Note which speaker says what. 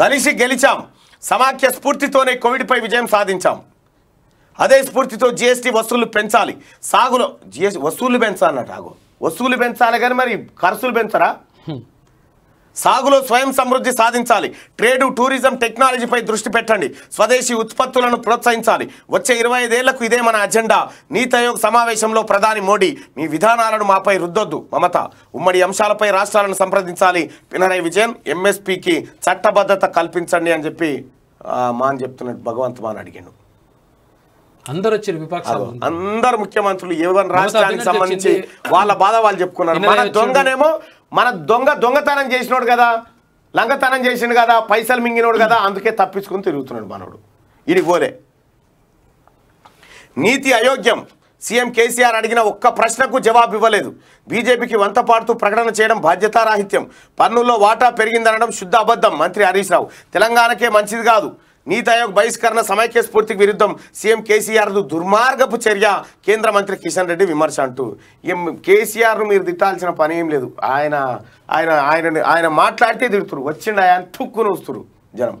Speaker 1: కలిసి గెలిచాం. సమాఖ్య స్ఫూర్తితోనే కోవిడ్పై విజయం సాధించాం. అదే స్ఫూర్తితో జిఎస్టీ వసూళ్ళు పెంచాలి. సాగులో జిఎస్టీ వసూళ్ళు పెంచాలన్నట్టు ఆగు వసూలు పెంచాలి కానీ మరి ఖర్చులు పెంచరా? సాగులో స్వయం సమృద్ధి సాధించాలి. ట్రేడు టూరిజం టెక్నాలజీపై దృష్టి పెట్టండి. స్వదేశీ ఉత్పత్తులను ప్రోత్సహించాలి. వచ్చే ఇరవై ఐదేళ్ళకు ఇదే మన అజెండా. నీతి ఆయోగ్ సమావేశంలో ప్రధాని మోడీ మీ విధానాలను మాపై రుద్దొద్దు. మమత. ఉమ్మడి అంశాలపై రాష్ట్రాలను సంప్రదించాలి. పినరయ్ విజయన్ ఎంఎస్పీకి చట్టబద్ధత కల్పించండి అని చెప్పి మాన్ చెప్తున్నట్టు భగవంత్ మాన్ అడిగాడు.
Speaker 2: అందరు వచ్చారు విపక్షాలు
Speaker 1: అందరు ముఖ్యమంత్రులు ఎవరి రాష్ట్రానికి సంబంధించి. వాళ్ళ బాధ వాళ్ళు చెప్పుకున్నారు. మన. దొంగనేమో మన దొంగ దొంగతనం చేసినోడు కదా లంగతనం చేసిండు కదా పైసలు మింగినోడు కదా అందుకే తప్పించుకుని తిరుగుతున్నాడు మనోడు. ఇది పోలే నీతి అయోగ్యం. సీఎం కేసీఆర్ అడిగిన ఒక్క ప్రశ్నకు జవాబు ఇవ్వలేదు. బీజేపీకి వంత పాడుతూ ప్రకటన చేయడం బాధ్యతారాహిత్యం. పన్నుల్లో వాటా పెరిగిందనడం శుద్ధ అబద్ధం మంత్రి హరీష్ రావు. తెలంగాణకే మంచిది కాదు. నీతి ఆయోగ్ బహిష్కరణ సమైక్య స్ఫూర్తికి విరుద్ధం సీఎం కేసీఆర్ దుర్మార్గపు చర్య కేంద్ర మంత్రి కిషన్ రెడ్డి విమర్శ అంటూ. ఏం కేసీఆర్ను మీరు తిట్టాల్సిన పని ఏం లేదు. ఆయన ఆయన ఆయన ఆయన మాట్లాడితే తిడుతురు. వచ్చిండు ఆయన తుక్కును వస్తురు జనం.